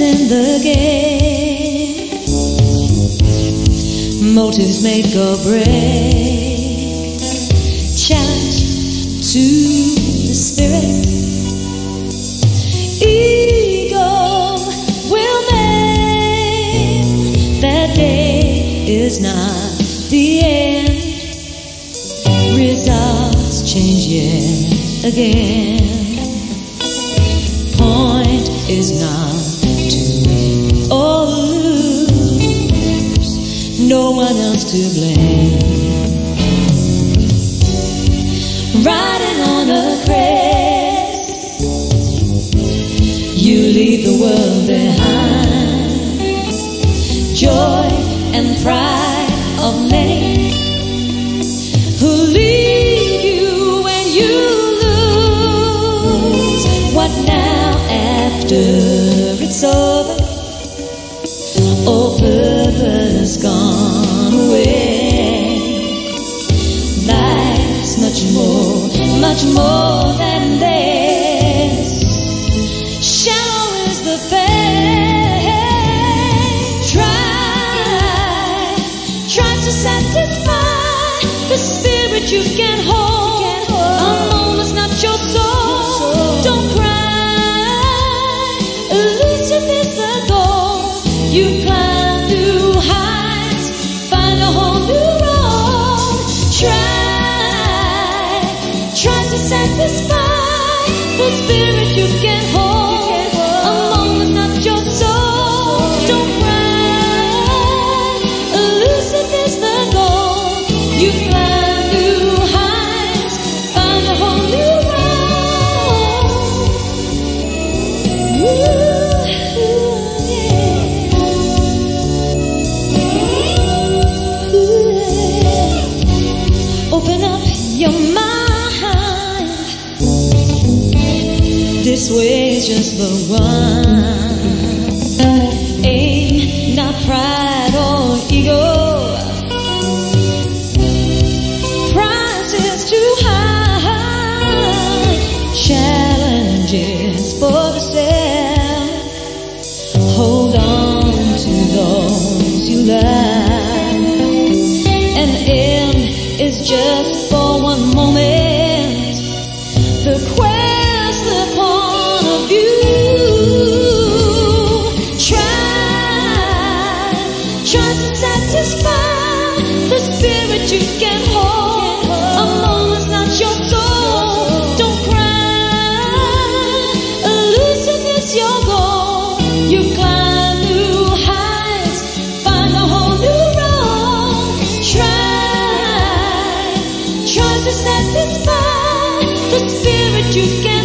in the game. Motives make or break. Challenge to the spirit. Ego will make that day is not the end. Results change yet again. Point is not To blame. Riding on a crest, you leave the world behind. Joy and pride of many who leave Try, try to satisfy the spirit you can hold. A moment's not your soul. Don't cry. You find a whole new road. Try, try to satisfy the spirit you can hold. Your mind. This way is just the one. Aim, not pride is just for one moment. The you can